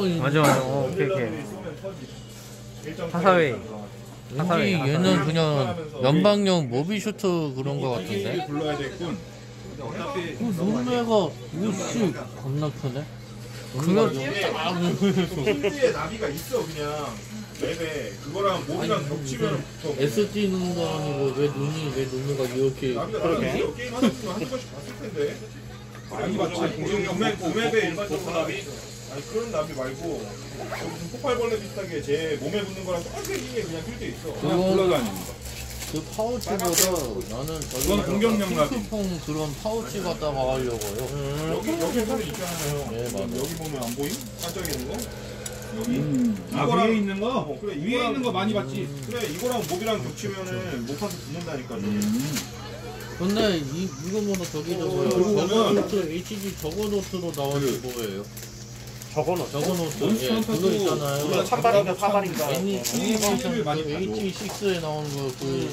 맞아 맞아 어, 오케이 오케이 하사웨이 하사웨이 얘는 그냥 연방용 모비 슈트 그런 거 같은데? 불러야 되겠군. 어차피 그 눈매가 오씨 겁나 크네. 그거 손뒤에 나비가 있어 그냥 맵에 그거랑 몸이랑 겹치면 더 S 뛰는 거 아니고 왜 눈이 왜 눈매가 이렇게 나비가 게임 하는 거 한두 번씩 봤을 텐데. 많이 봤지. 공중 구매 구매배 일반적으로 나비. 아니 그런 나비 말고 여기 무슨 폭발벌레 비슷하게 제 몸에 붙는 거랑 똑같이 생긴 게 그냥 필돼 있어. 그건 그 파우치보다 나는 저기 그건 공격용 나비. 핑크퐁 그런 파우치 갖다가 하려고요. 여기 여기 보면 있잖아요. 네, 맞아. 여기 보면 안 보임? 반짝이 있는 거? 여기. 아 이거랑- 위에 있는 거? 어, 그래 위에 이거랑- 있는 거 많이 봤지. 그래 이거랑 목이랑 겹치면은 못 파서 붙는다니까. 근데 이 이거보다 저기 저거요. 그리고 저거 보면- 노트 HD 저거 노트로 나온 게 뭐예요? 예, 몬스터 그거 있잖아요. 찬발인가 사발인가 애니 애니 버전을 많이 봐줘. HT6에 나온 거그